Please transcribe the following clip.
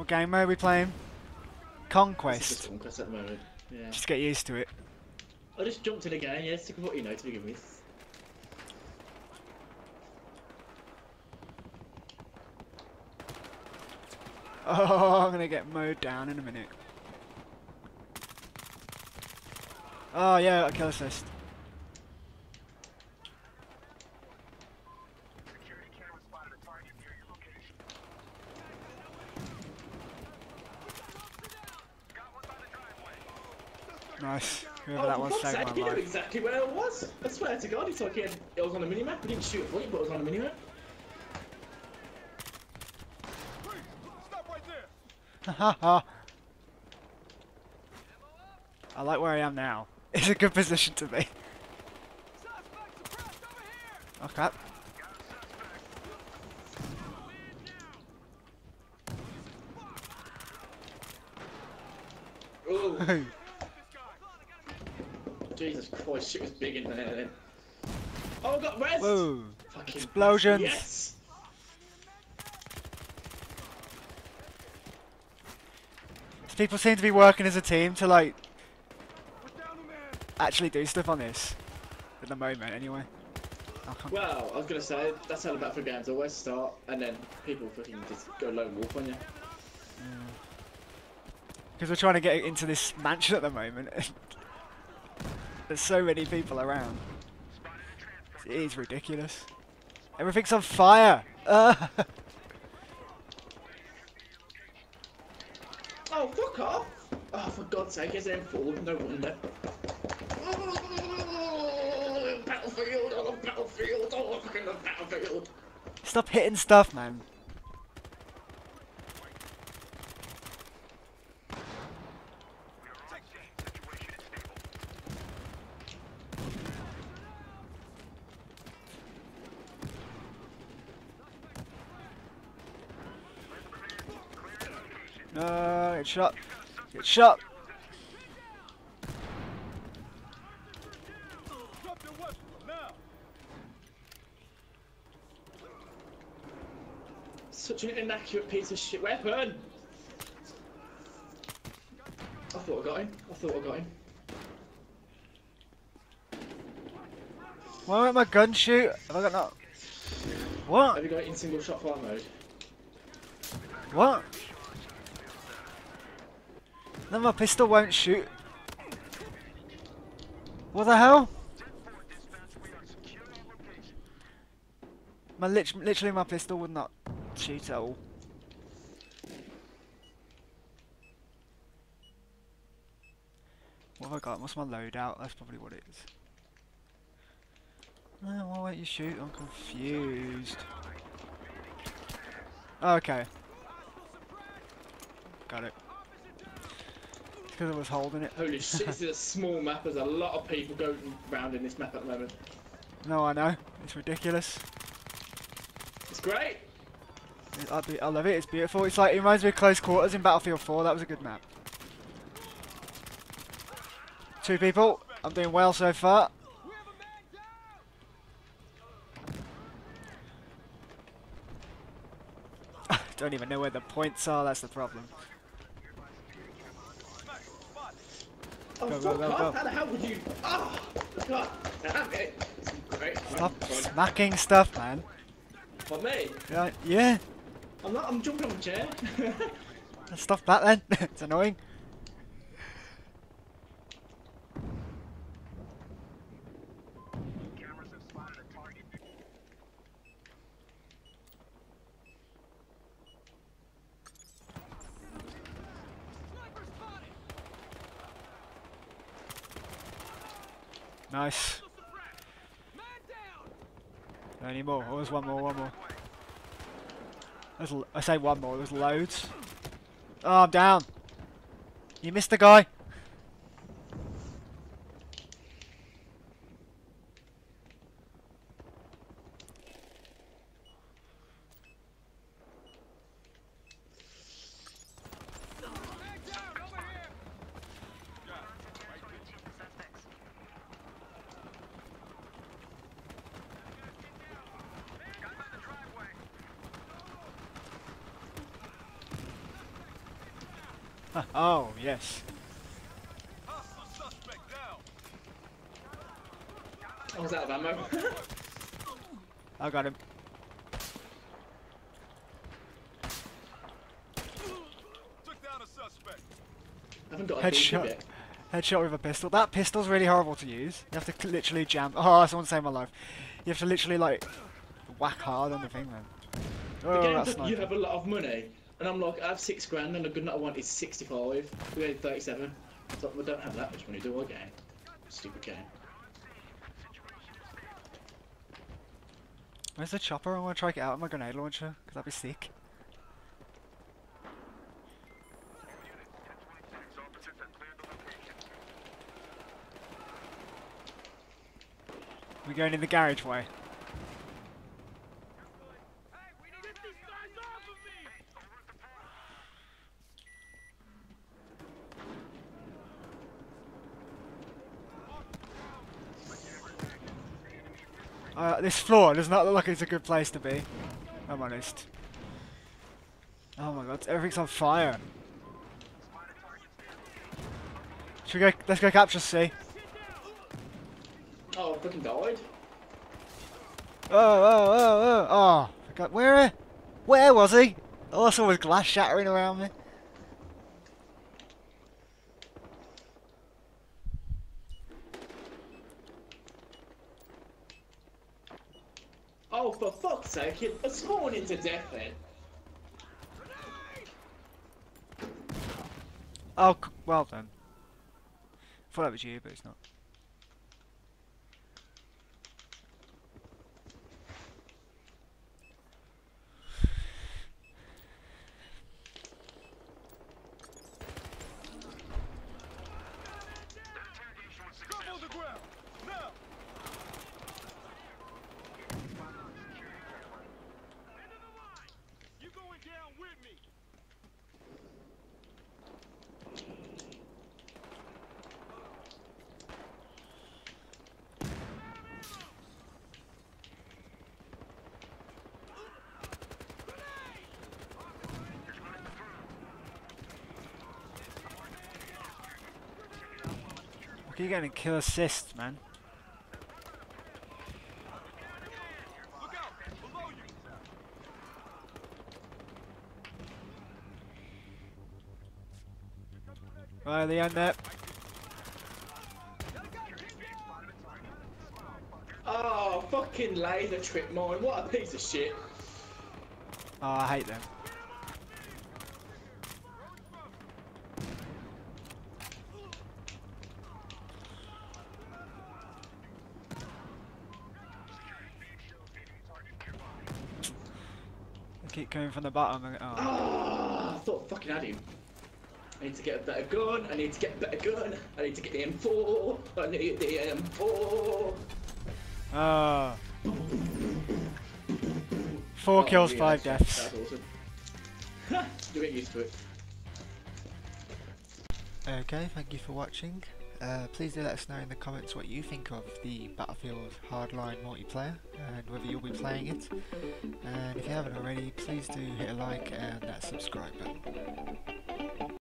What game mode are we playing? Conquest. just conquest at the moment. Yeah. Just get used to it. I just jumped in again, yeah, sick of what you know to begin with. Oh, I'm gonna get mowed down in a minute. Oh yeah, a kill assist. Nice. Whoever oh, that oh, was for fuck's saved sake, my you knew exactly where it was. I swear to God, it's like it, it was on the minimap. We didn't shoot a point, but it was on the minimap. Haha. I like where I am now. It's a good position to be. Oh crap. Oh, Jesus Christ, shit was big in there then. Oh, I got res! Whoa. Fucking Explosions. Yes! People seem to be working as a team to like actually do stuff on this. At the moment anyway. Well, I was gonna say, that's how the Battlefield games always start, and then people fucking just go lone wolf on you. Because we're trying to get into this mansion at the moment. There's so many people around. It is ridiculous. Everything's on fire! Uh, Oh, fuck off! Oh, for God's sake, it's M4, no wonder. Battlefield, oh, fucking Battlefield. stop hitting stuff, man. No, get shot. Get shot. Such an inaccurate piece of shit weapon! I thought I got him, I thought I got him. Why won't my gun shoot? Have I got no? What? Have you got it in single shot fire mode? What? Then my pistol won't shoot. What the hell? My lit literally my pistol would not shoot at all. What have I got? What's my loadout? That's probably what it is. No, why won't you shoot? I'm confused. Okay. Got it. Because I was holding it. Holy shit, this is a small map, there's a lot of people going around in this map at the moment. No, I know. It's ridiculous. It's great! I, I love it. It's beautiful. It's like it reminds me of Close Quarters in Battlefield 4. That was a good map. Two people. I'm doing well so far. Don't even know where the points are. That's the problem. Oh, Go, go, go, go. How the hell would you... Oh, God damn it! Great. Stop smacking stuff, man. For me? Yeah, yeah. I'm not, I'm jumping on the chair. Stop that then. it's annoying. Nice. Any more? Oh, there's one more, one more. There's I say one more, there's loads. Oh, I'm down. You missed the guy. oh, yes. I was out of ammo. I got him. Took down a suspect. I haven't got a Headshot. Headshot with a pistol. That pistol's really horrible to use. You have to literally jam. Oh, someone saved my life. You have to literally like whack hard on the thing, man. Oh, that's but you have a lot of money, and I'm like, I have six grand, and the good that I want is 65. We had 37. So we don't have that much money, do I, game? Stupid game. Where's the chopper? I want to try it out with my grenade launcher, because that'd be sick. We're going in the garage way. Uh, this floor does not look like it's a good place to be. I'm honest. Oh my god, everything's on fire. Should we go? Let's go capture C. Oh, I fucking died. Oh, oh, oh, oh, oh! I got, where? Where was he? All I saw was glass shattering around me. Oh, for fuck's sake, you're spawning to death then. Oh, well done. thought that was you, but it's not. I keep getting kill assists, man. Look out. Below you. Right, the end there. Oh, fucking laser trip mine. What a piece of shit. Oh, I hate them. Coming from the bottom. And, oh. Ah, I thought I fucking had him. I need to get a better gun. I need to get a better gun. I need to get the M4. I need the M4. Ah. Four Oh, kills, yeah, five that's- deaths. That's awesome. Ha, you get used to it. Okay, thank you for watching. Uh, please do let us know in the comments what you think of the Battlefield Hardline multiplayer and whether you'll be playing it. And if you haven't already, please do hit a like and that subscribe button.